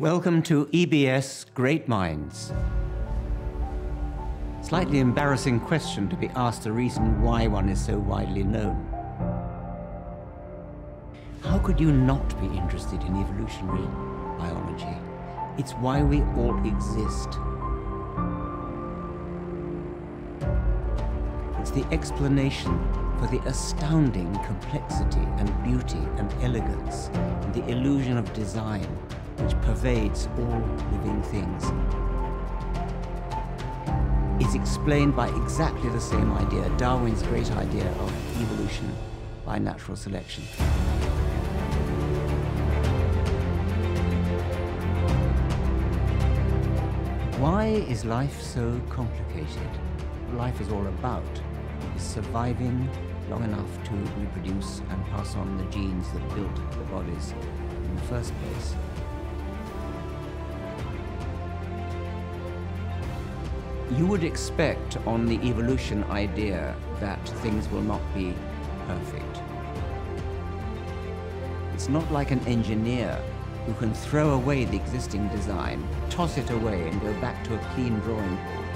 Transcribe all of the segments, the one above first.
Welcome to EBS Great Minds. Slightly embarrassing question to be asked the reason why one is so widely known. How could you not be interested in evolutionary biology? It's why we all exist. It's the explanation for the astounding complexity and beauty and elegance and the illusion of design which pervades all living things. It's explained by exactly the same idea, Darwin's great idea of evolution by natural selection. Why is life so complicated? Life is all about is surviving long enough to reproduce and pass on the genes that built the bodies in the first place. You would expect on the evolution idea that things will not be perfect. It's not like an engineer who can throw away the existing design, toss it away and go back to a clean drawing board.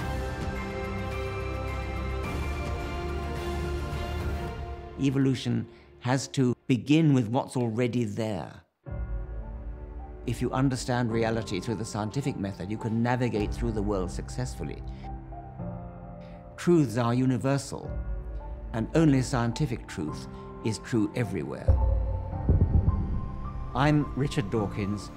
Evolution has to begin with what's already there. If you understand reality through the scientific method, you can navigate through the world successfully. Truths are universal, and only scientific truth is true everywhere. I'm Richard Dawkins,